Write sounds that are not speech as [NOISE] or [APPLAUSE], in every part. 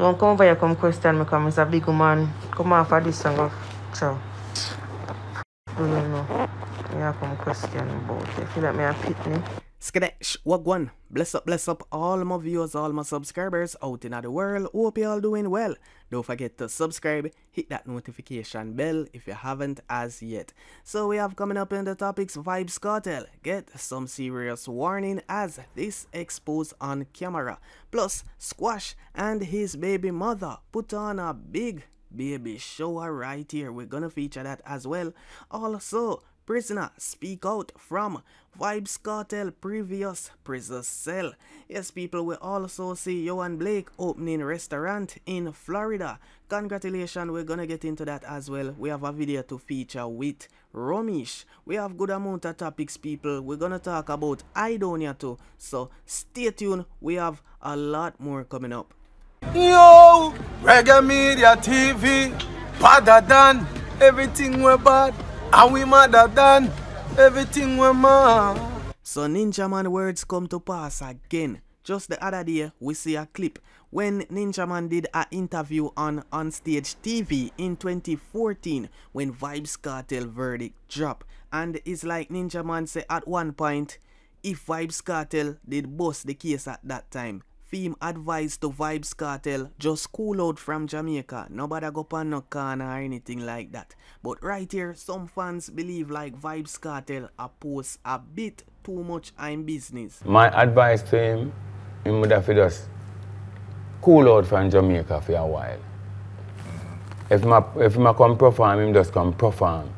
Don't come over here come question me because I'm a big man. Come on for this and go. Ciao. Do you know? Yeah, come question about it. I feel like me a pitney. Skadesh, wagwan. Bless up, bless up all my viewers, all my subscribers out in the world. Hope you all doing well. Don't forget to subscribe, hit that notification bell if you haven't as yet. So we have coming up in the topics Vybz Kartel. Get some serious warning as this exposed on camera. Plus, Squash and his baby mother put on a big baby shower right here. We're gonna feature that as well. Also, prisoner speak out from Vybz Kartel, previous prison cell. Yes, people, we also see Yohan Blake opening restaurant in Florida. Congratulations, we're gonna get into that as well. We have a video to feature with Romeich. We have good amount of topics, people. We're gonna talk about Idonia too. So stay tuned. We have a lot more coming up. Yo, Reggae Media TV, better than everything we're bad, and we madder than everything we're mad. So Ninjaman words come to pass again. Just the other day, we see a clip when Ninja Man did an interview on Onstage TV in 2014 when Vybz Kartel verdict dropped. And it's like Ninja Man said at one point, if Vybz Kartel did bust the case at that time, Theme advice to Vybz Kartel, just cool out from Jamaica. Nobody go on no corner or anything like that. But right here, some fans believe like Vybz Kartel oppose a bit too much in business. My advice to him, he would have just cool out from Jamaica for a while. If I if I come perform, him just come perform.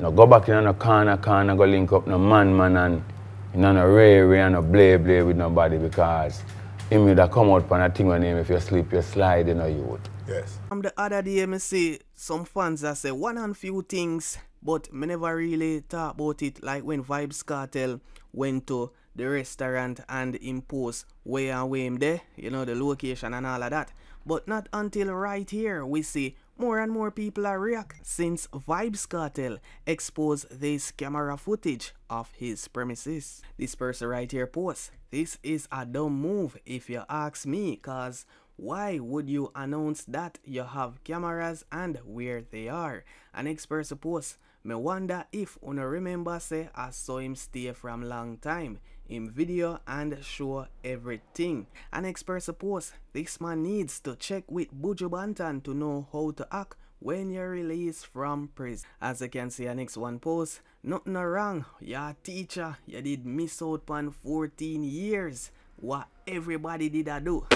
No go back in no corner, corner, go link up no man, man, and you know, no ray, ray, and no blay, blay with nobody because him would have come out on a thing when him, if you sleep, you slide, you know, you would. Yes. From the other day, me see some fans that say one and few things, but me never really talk about it like when Vybz Kartel went to the restaurant and impose where and where him there, you know, the location and all of that. But not until right here we see more and more people are react since Vybz Kartel exposed this camera footage of his premises. This person right here posts, this is a dumb move if you ask me cause why would you announce that you have cameras and where they are? An next person posts, me wonder if una remember say I saw him stay from long time in video and show everything. An expert suppose this man needs to check with Buju Banton to know how to act when you're released from prison. As you can see, next one post, nothing wrong. Yeah, teacher, you did miss out on 14 years. What everybody did I do?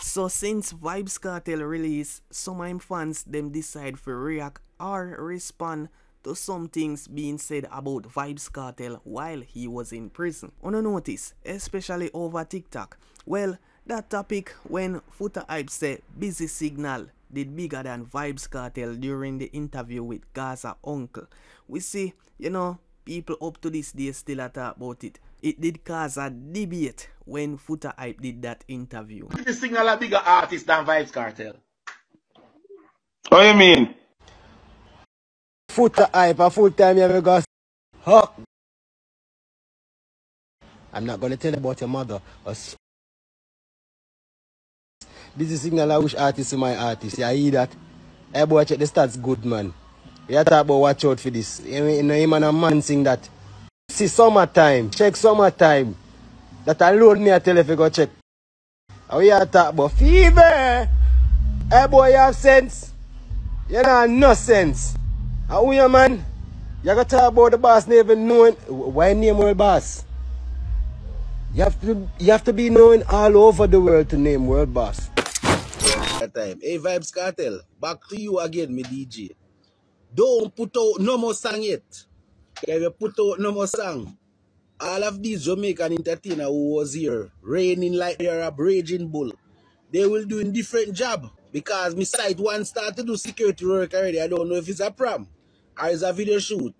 So since Vybz Kartel release, some of fans them decide for react or respond to some things being said about Vybz Kartel while he was in prison. On a notice, especially over TikTok. Well, that topic when Foota Hype said Busy Signal did bigger than Vybz Kartel during the interview with Gaza Uncle. We see, you know, people up to this day still talk about it. It did cause a debate when Foota Hype did that interview. Busy Signal a bigger artist than Vybz Kartel. What you mean? Foot hype a full time you ever go Huck. I'm not gonna tell you about your mother. Us. Busy signal I wish artist to my artist. You hear that? Hey boy check the stats good man. You talk about watch out for this. You know, him and a man sing that. See summertime. Check summertime. That alone me I tell if you go check. How you talk about fever? Hey boy you have sense. You know no sense. How you man? You gotta talk about the boss never knowing why name world boss. You have to you have to be known all over the world to name world boss. That time. Hey Vybz Kartel, back to you again, me DJ. Don't put out no more song yet. If you put out no more song, all of these Jamaican entertainer who was here, raining like they're a raging bull, they will do a different job. Because me site one start to do security work already. I don't know if it's a prom or it's a video shoot.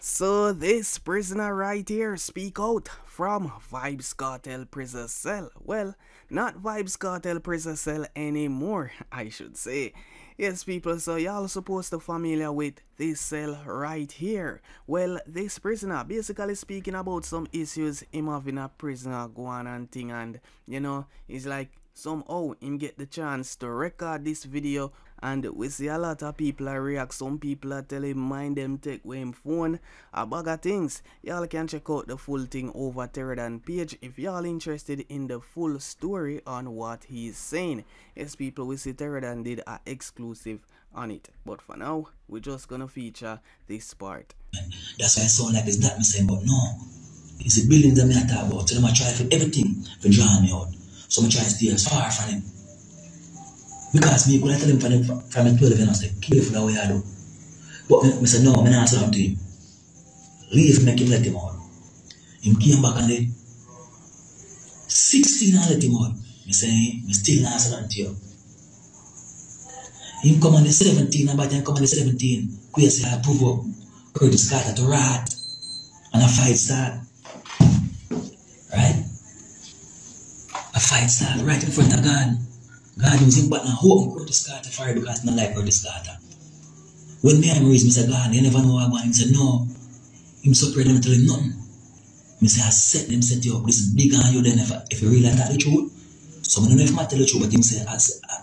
So this prisoner right here speak out from Vybz Kartel prison cell. Well, not Vybz Kartel prison cell anymore, [LAUGHS] I should say. Yes, people, so y'all supposed to familiar with this cell right here. Well, this prisoner basically speaking about some issues him having a prisoner going on and thing and, you know, it's like somehow him get the chance to record this video and we see a lot of people are react. Some people are telling mind them take with him phone a bag of things. Y'all can check out the full thing over Terradan page if y'all interested in the full story on what he's saying. Yes people we see Terradan did a exclusive on it. But for now we're just gonna feature this part. That's why I sound like it's that me saying but no. It's the buildings that me I talk about so them I try for everything for draw me out. So I try to stay as far from him because me, when I tell him from, the, from the 12 and I say, careful how you do. But me, me say, no, me not say to him. Leave, make him let him out. Him came back and then 16 and let him out. Me say, me still not say to you. Him come on the 17, and by then come on the 17, Queer say, I prove up Curtis Carter to rat. And a fight start. Right? A fight start right in front of God. God using but now hope Curtis Carter fire because not like Curtis Carter. When me and Maurice, me say, God, you never know what I'm He said, no. Him so pray them tell him nothing. Me say, I set them, set you up. This is bigger than you then if, if you really tell the truth. So I don't know if I tell the truth, but him say, I, I,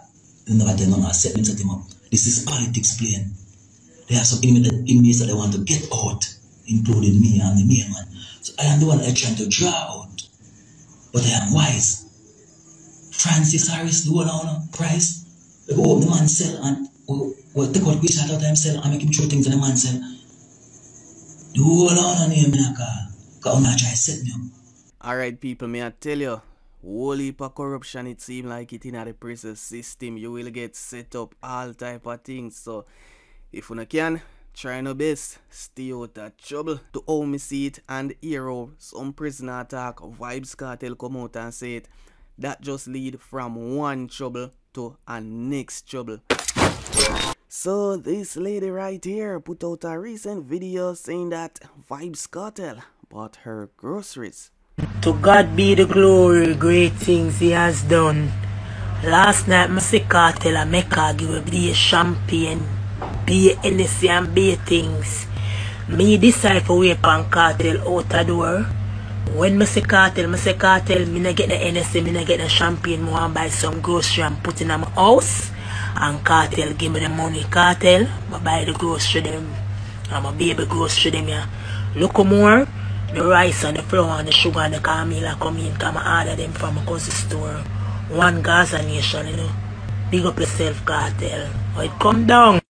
I never tell no, I set them, set him up. This is politics playing. They have some enemies that they want to get out, including me and the main man. So I am the one that trying to draw out. But I am wise. Francis Harris, one on price. We go open the man cell and we, we take out Chris out of time cell and make him throw things in the man cell. The whole on name me a call. Cause I'm not try to set me up. Alright people, may I tell you, whole heap of corruption it seem like it in the prison system. You will get set up all type of things. So if you can, try no best, stay out of trouble. To how me see it and hero, some prisoner attack, Vybz Kartel come out and say it that just lead from one trouble to a next trouble. So this lady right here put out a recent video saying that Vybz Kartel bought her groceries. To God be the glory, great things he has done. Last night, I see Kartel and Mecca give up the champagne, be NSC and be things. Me decide for wait on Kartel out the door. When me say Kartel, me say Kartel, me not get the NSC, me not get the champagne, me want buy some grocery and put in my house. And Kartel give me the money. Kartel, I buy the grocery them. I'm a baby grocery them yeah. Look more, the rice and the flour and the sugar and the caramel come in, come I order them from my cousin store. One Gaza nation, you know. Big up yourself, Kartel. Or oh, it come down.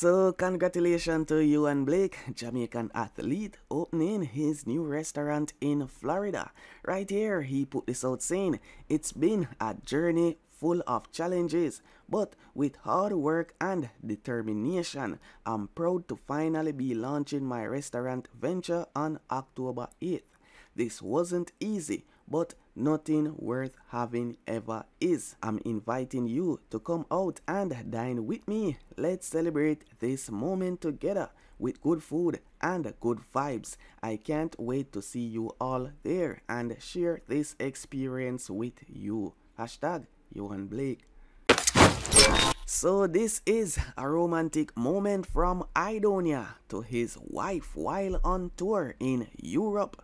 So congratulations to Yohan Blake, Jamaican athlete, opening his new restaurant in Florida. Right here, he put this out saying, It's been a journey full of challenges, but with hard work and determination, I'm proud to finally be launching my restaurant venture on October 8th. This wasn't easy, but nothing worth having ever is. I'm inviting you to come out and dine with me. Let's celebrate this moment together with good food and good vibes. I can't wait to see you all there and share this experience with you. Hashtag Yohan Blake. So this is a romantic moment from Idonia to his wife while on tour in Europe.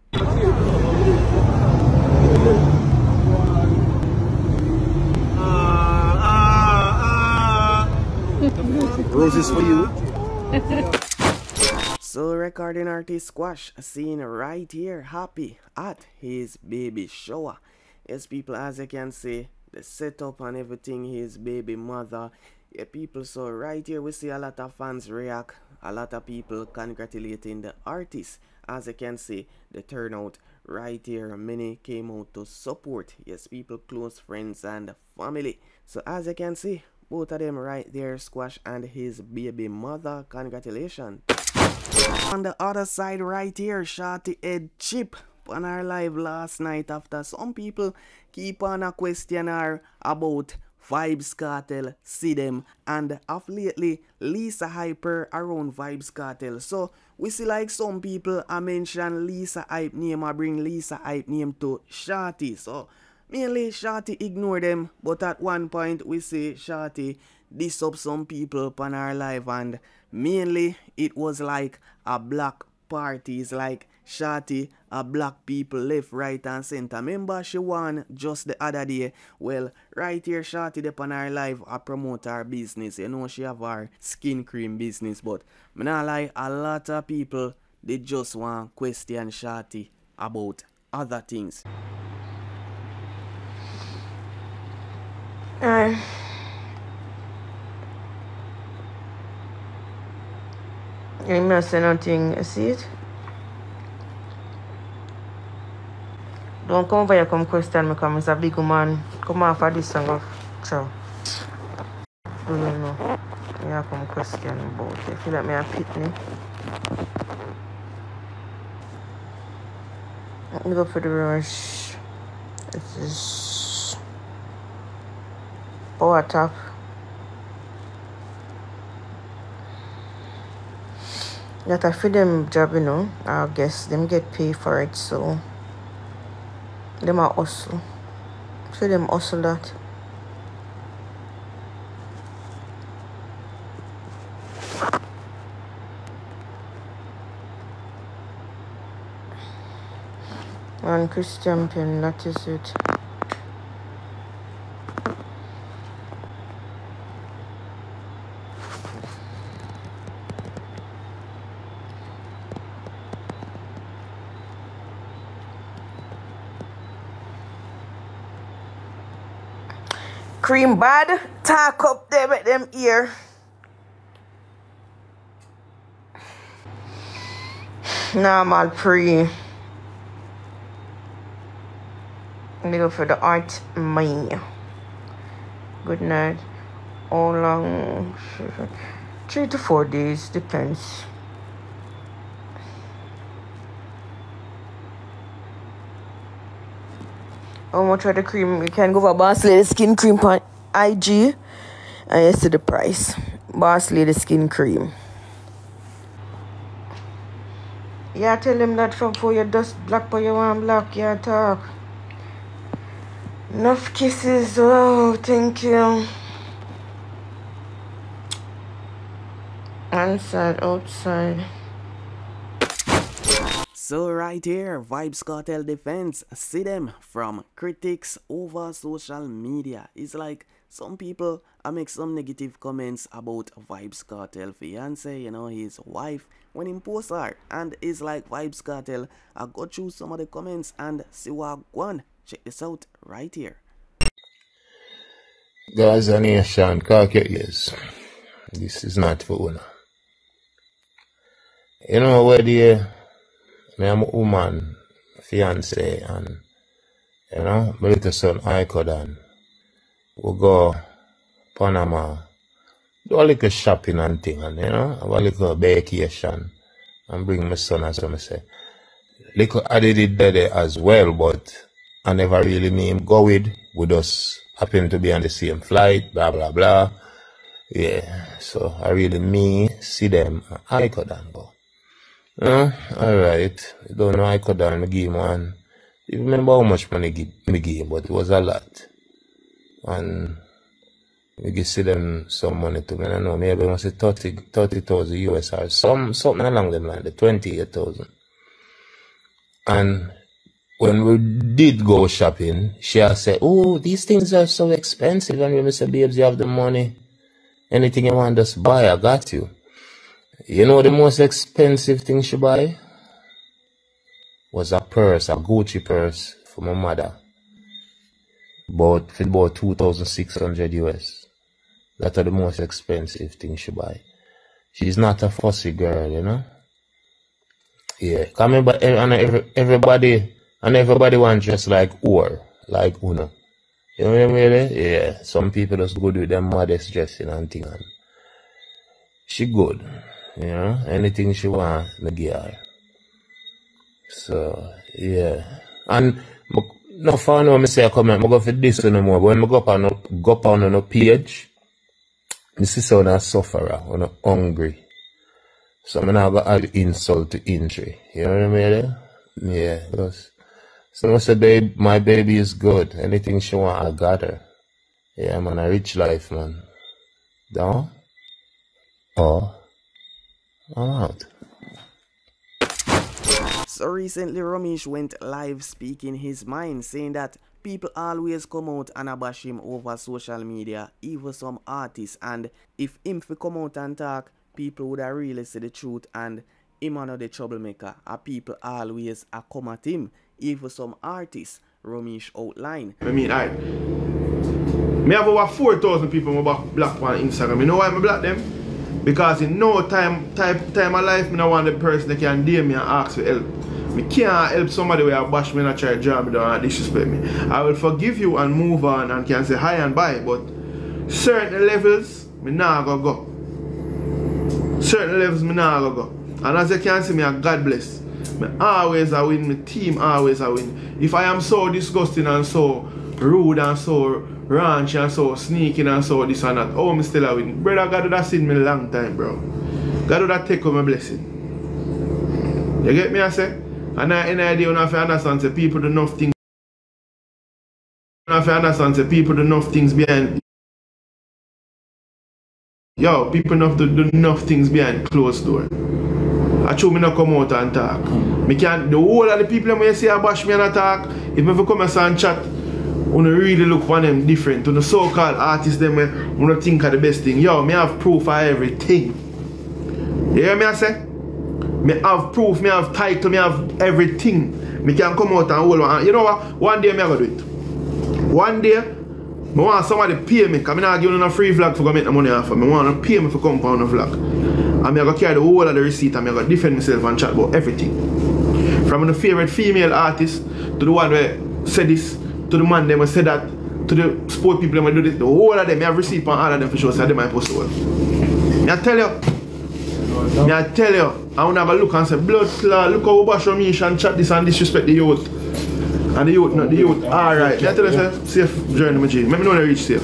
Roses for you. [LAUGHS] so recording artist Squash seen right here happy at his baby shower. Yes people as you can see the setup and everything his baby mother yeah people so right here we see a lot of fans react a lot of people congratulating the artist as you can see the turnout right here many came out to support yes people close friends and family so as you can see both of them right there squash and his baby mother congratulations on the other side right here shorty head chip on our live last night after some people keep on a question her about Vybz Kartel, see them, and of lately, Lisa Hyper around Vybz Kartel. So, we see like some people I mention Lisa Hype name, I bring Lisa Hype name to Shorty. So, mainly Shorty ignore them, but at one point we see Shorty diss up some people on our live and mainly it was like a black party. It's like Shorty a black people left, right and center. Remember she won just the other day. Well, right here Shorty the on her live a promote her business. You know she have her skin cream business. But me not lie, a lot of people they just want question Shorty about other things. Say nothing, you see it? Don't come over here come question me come it's a big man. Come of this song of chow. Do you know? Yeah, come question about it. You feel like me a pitney? Let me go for the rush. This is power tap. That I feel them job, you know. I guess them get paid for it, so them are hustle. So them hustle that. And Chris Champion, that is it. Cream bad, talk up there with them ear. Normal pre. Let me go for the art mine. Good night. How long? Three to four days, depends. How much try the cream? You can go for Boss Lady Skin Cream on IG and you see the price. Boss Lady Skin Cream. Yeah, tell him that from for your dust black for your one black, yeah, talk. Enough kisses, oh, thank you. Inside, outside. So right here, Vybz Kartel Defense, see them from critics over social media. It's like some people I make some negative comments about Vybz Kartel fiance, you know, his wife, when he post her. And it's like Vybz Kartel, I go through some of the comments and see what one. Check this out right here. Gaza Nation, cock your ears. This is not for una. You know where the me am a woman, fiance, and you know, my little son i Ikodan. We go Panama, do a little shopping and thing, and you know, have a little vacation, and bring my son as I say. Little added it there as well, but I never really mean go with. We just happen to be on the same flight, blah blah blah. Yeah, so I really me see them. I could go. Uh, alright. I don't know I could down me give him one. I remember how much money give, me give but it was a lot. And we give see them some money to me. I know, maybe I say 30 30,000 US or some, something along them line, the 28,000. And when we did go shopping, she said, Oh, these things are so expensive. And we say, Babes, you have the money. Anything you want, just buy. I got you. You know the most expensive thing she buy? Was a purse, a Gucci purse for my mother. About, for about 2,600 US. That are the most expensive thing she buy. She's not a fussy girl, you know? Yeah. Come remember, eh, and every- everybody, and everybody want dress like or like Uno. You know what I mean? Yeah. Some people just go with them modest dressing and thing. And she good. You know? Anything she want, give her. So, yeah. And m- no for no me say I come I go for this no more. But when I go up on go up on no page, see someone a sufferer, or no hungry. So I'm not gonna add insult to injury. You know what I mean? Yeah. Because someone said, babe, my baby is good. Anything she want, I got her. Yeah, man, a rich life, man. Down? Oh, I'm out. So recently Romeich went live speaking his mind saying that people always come out and bash him over social media, even some artists and if him fi come out and talk, people would have really see the truth and him another troublemaker and people always a come at him, even some artists, Romeich outline. I mean, I, me have over 4,000 people my black on Instagram. You know why I block them? Because in no time type time of life, me not want the person that can deal me and ask for help. Me can't help somebody where I bash me and try to draw me down and disrespect me. I will forgive you and move on and can say hi and bye, but certain levels, me not go go. Certain levels, me not go go. And as you can see, me a God bless. Me always I win, my team always I win. If I am so disgusting and so rude and so ranch and so sneaking and so this and that. Oh, I'm still a win. Brother, God that seen me long time, bro. God do that take on my blessing. You get me, I say? And I any idea when I understand say people do enough things. When I understand say people do enough things behind. Yo, people enough do, do enough things behind closed door. I true me not come out and talk. Me can't the whole of the people when you say I bash me and attack, if me come and chat wanna really look for them different. To the so-called artists them eh, wanna think of the best thing. Yo, me have proof of everything. You hear me I say? Me have proof, me have title, me have everything. Me can come out and hold on. You know what? One day me I gonna do it. One day, me want somebody pay me, cause me not giving a free vlog for go make the money off of me. want to pay me for come on a vlog. And me I go carry the whole of the receipt and I go defend myself and chat about everything. From the favorite female artist to the one where said this to the man them say that to the sport people them do this. The whole of them, I have received on all of them for sure, so they might post well. Me I tell you, me I tell you, I wanna have a look and say, blood clot, look how Bash Romeich and chat this and disrespect the youth. And the youth, not the youth. Alright, me I tell you, say, safe journey, my G. Let me know when I reach safe.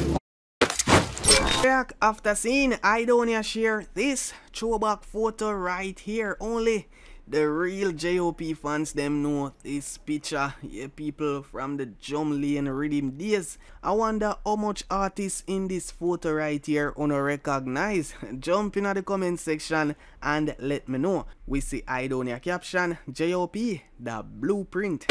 Back after seeing Idonia share this throwback photo right here only the real JOP fans them know this picture. Yeah people from the Drum Lane Rhythm days. I wonder how much artists in this photo right here wanna recognize. Jump in the comment section and let me know. We see Idonia caption JOP the blueprint.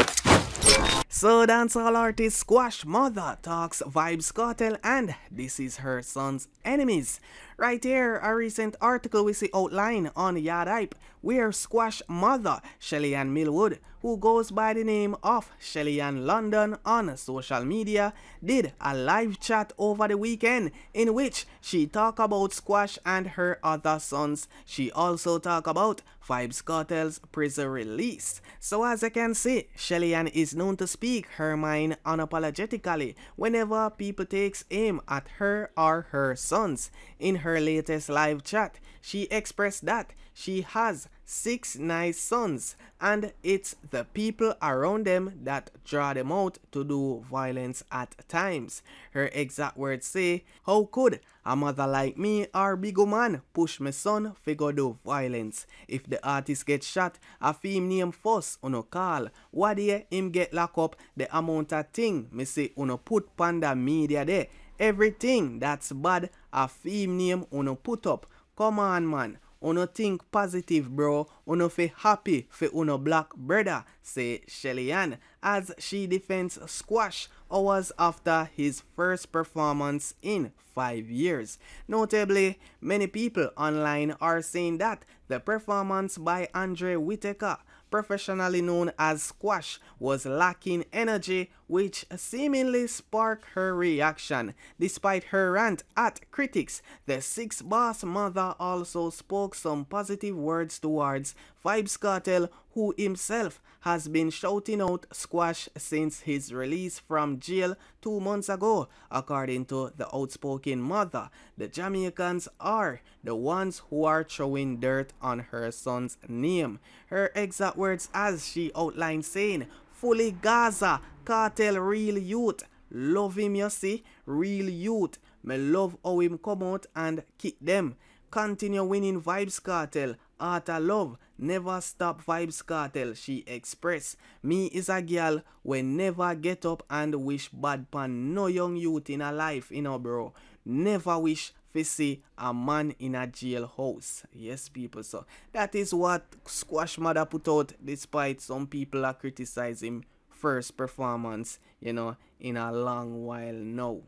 So dancehall artist Squash mother talks Vybz Kartel and this is her son's enemies. Right there, a recent article we see outline on Yard where Squash mother, Shelly Ann Millwood, who goes by the name of Shelly Ann London on social media, did a live chat over the weekend in which she talked about Squash and her other sons. She also talked about Vybz Kartel's prison release. So as you can see, Shelly Ann is known to speak her mind unapologetically whenever people takes aim at her or her sons. In her latest live chat, she expressed that she has six nice sons and it's the people around them that draw them out to do violence at times. Her exact words say, How could a mother like me or big man push my son figure do violence? If the artist get shot, a film name fuss uno call. What day him get lock up the amount of thing me say uno put panda media there. Everything that's bad a film name uno put up. Come on man, uno think positive bro, uno fe happy for uno black brother, say Shelly Ann, as she defends Squash hours after his first performance in five years. Notably, many people online are saying that the performance by Andre Whitaker professionally known as Squash, was lacking energy, which seemingly sparked her reaction. Despite her rant at critics, the Six Boss mother also spoke some positive words towards Vybz Kartel, who himself has been shouting out Squash since his release from jail two months ago. According to the outspoken mother, the Jamaicans are the ones who are throwing dirt on her son's name. Her exact words as she outlined saying, fully Gaza, Kartel real youth, love him you see, real youth, me love how him come out and kick them. Continue winning Vybz Kartel. Art of Love, Never Stop Vybz Kartel. she express. Me is a girl we never get up and wish bad pan no young youth in a life, you know bro. Never wish see a man in a jailhouse. Yes, people. So that is what Squash Mother put out, despite some people are criticizing first performance, you know, in a long while now.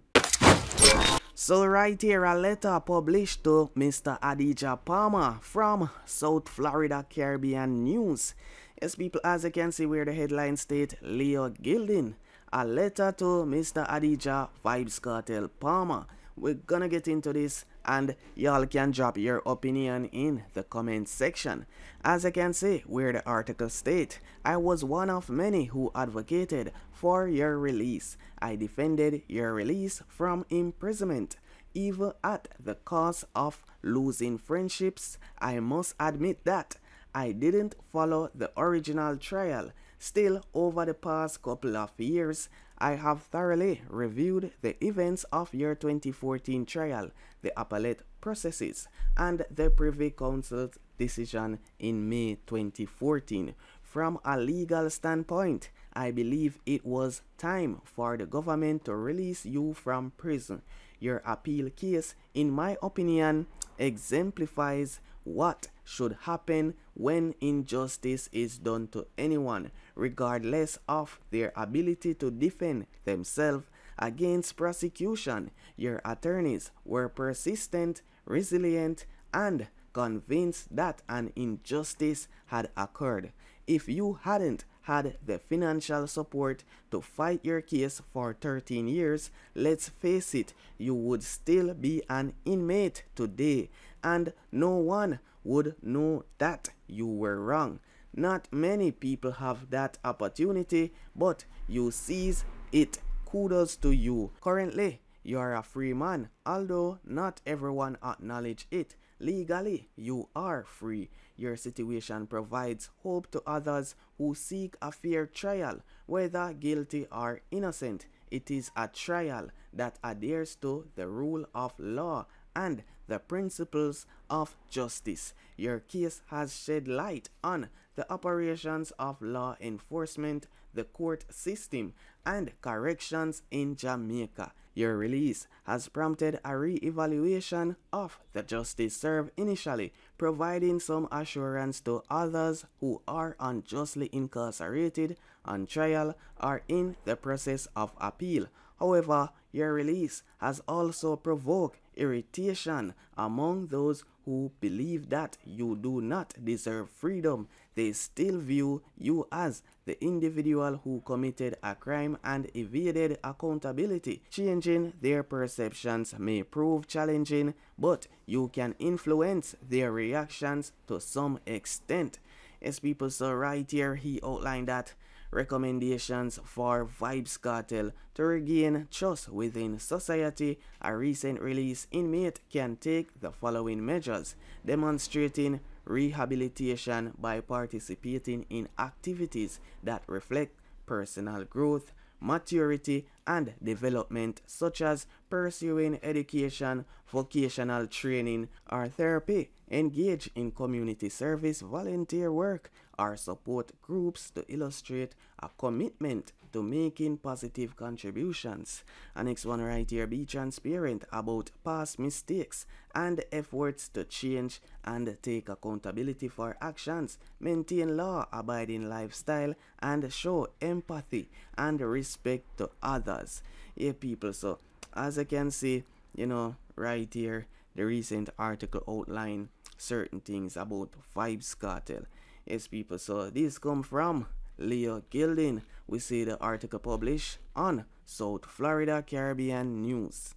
So right here a letter published to Mr. Adidja Palmer from South Florida Caribbean News. Yes people as you can see where the headline state Leo Gilding. A letter to Mr. Adidja Vybz Kartel Palmer. We're gonna get into this and y'all can drop your opinion in the comment section. As I can see where the article state, I was one of many who advocated for your release. I defended your release from imprisonment. Even at the cost of losing friendships, I must admit that I didn't follow the original trial. Still, over the past couple of years, I have thoroughly reviewed the events of your 2014 trial, the appellate processes, and the Privy Council's decision in May 2014. From a legal standpoint, I believe it was time for the government to release you from prison. Your appeal case, in my opinion, exemplifies what should happen when injustice is done to anyone, regardless of their ability to defend themselves against prosecution. Your attorneys were persistent, resilient, and convinced that an injustice had occurred. If you hadn't had the financial support to fight your case for 13 years, let's face it, you would still be an inmate today, and no one would know that you were wrong. Not many people have that opportunity, but you seize it. Kudos to you. Currently, you are a free man, although not everyone acknowledge it. Legally, you are free. Your situation provides hope to others who seek a fair trial, whether guilty or innocent. It is a trial that adheres to the rule of law and the principles of justice. Your case has shed light on the operations of law enforcement, the court system, and corrections in Jamaica. Your release has prompted a re-evaluation of the justice served initially, providing some assurance to others who are unjustly incarcerated on trial or in the process of appeal. However, your release has also provoked irritation among those who believe that you do not deserve freedom. They still view you as the individual who committed a crime and evaded accountability. Changing their perceptions may prove challenging, but you can influence their reactions to some extent. As people saw right here, he outlined that recommendations for Vybz Kartel to regain trust within society, a recent release inmate can take the following measures, demonstrating rehabilitation by participating in activities that reflect personal growth, maturity, and development, such as pursuing education, vocational training, or therapy, engage in community service, volunteer work, or support groups to illustrate a commitment to making positive contributions. And next one right here, be transparent about past mistakes and efforts to change and take accountability for actions, maintain law-abiding lifestyle, and show empathy and respect to others. Yeah, people, so as I can see, you know, right here, the recent article outline certain things about Vybz Kartel. Yes, people, so this come from Leo Gilding. We see the article published on South Florida Caribbean News.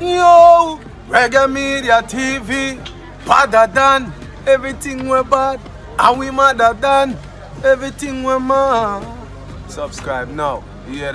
Yo, Reggae Media TV, better than everything we're bad, and we madder than everything we're mad. Subscribe now, you hear that?